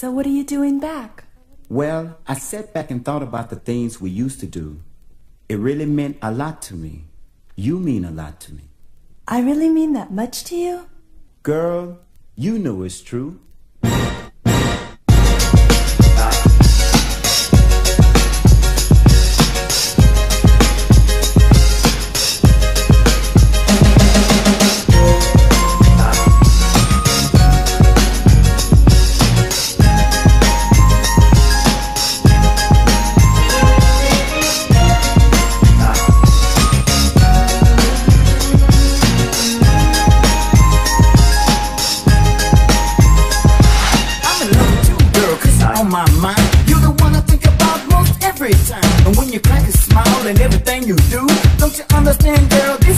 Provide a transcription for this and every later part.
So, what are you doing back? Well, I sat back and thought about the things we used to do. It really meant a lot to me. You mean a lot to me. I really mean that much to you? Girl, you know it's true. understand, girl.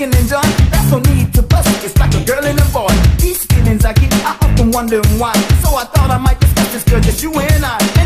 can enjoy. That's no need to bust. It's like a girl and a boy. These feelings I keep, I often wondering why. So I thought I might discuss this girl, just you and I.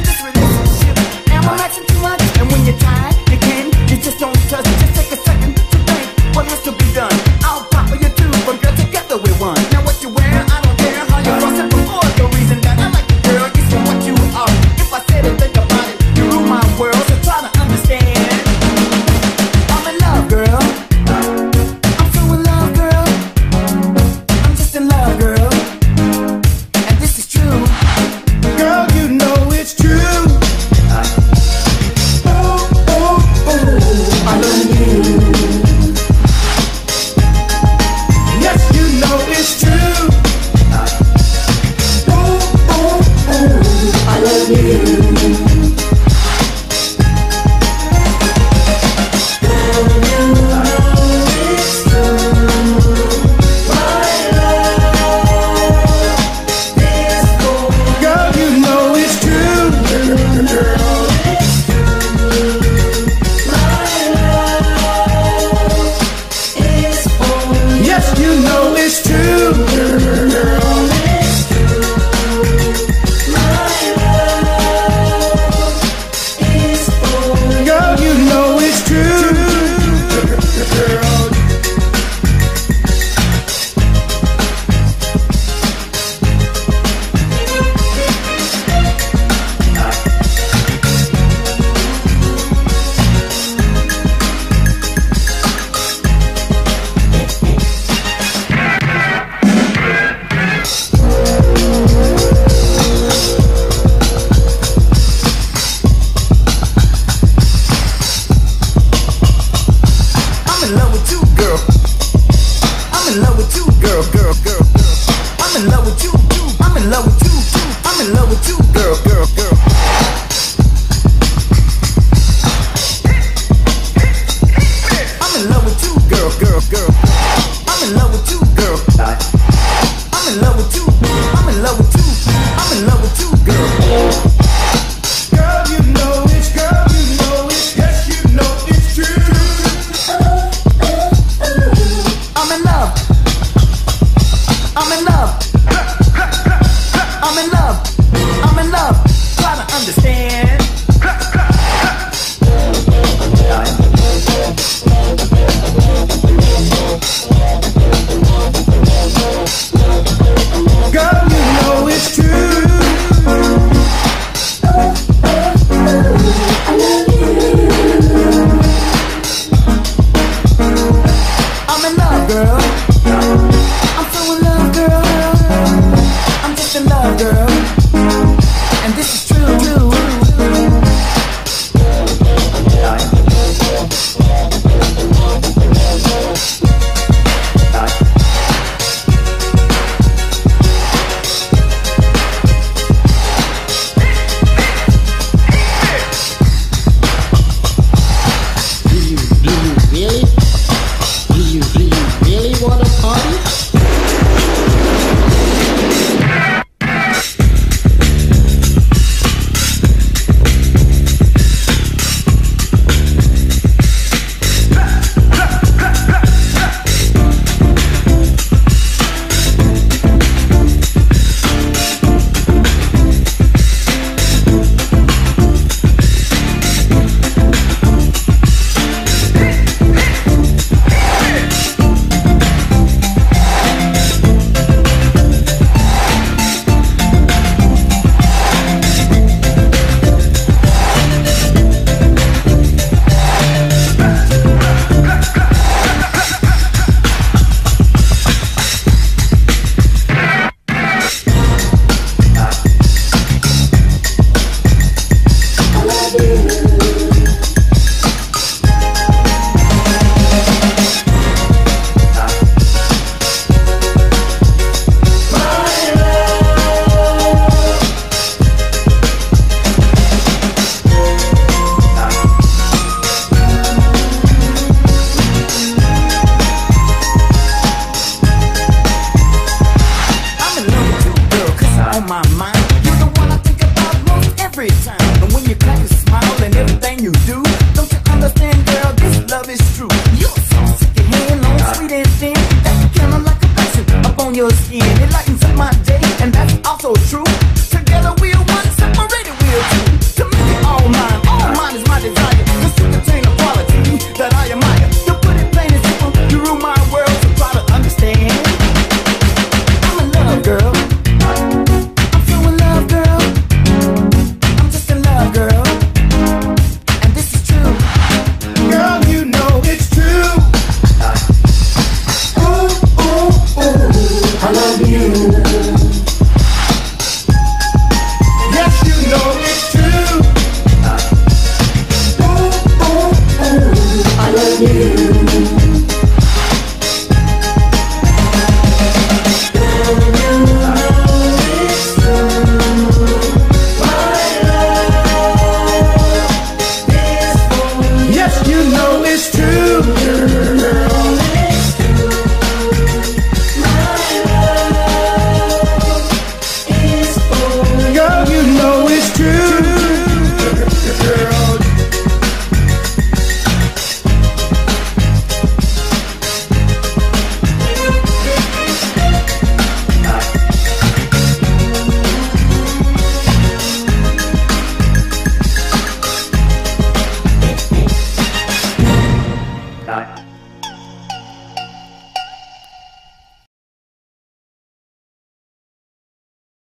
I'm in love, girl.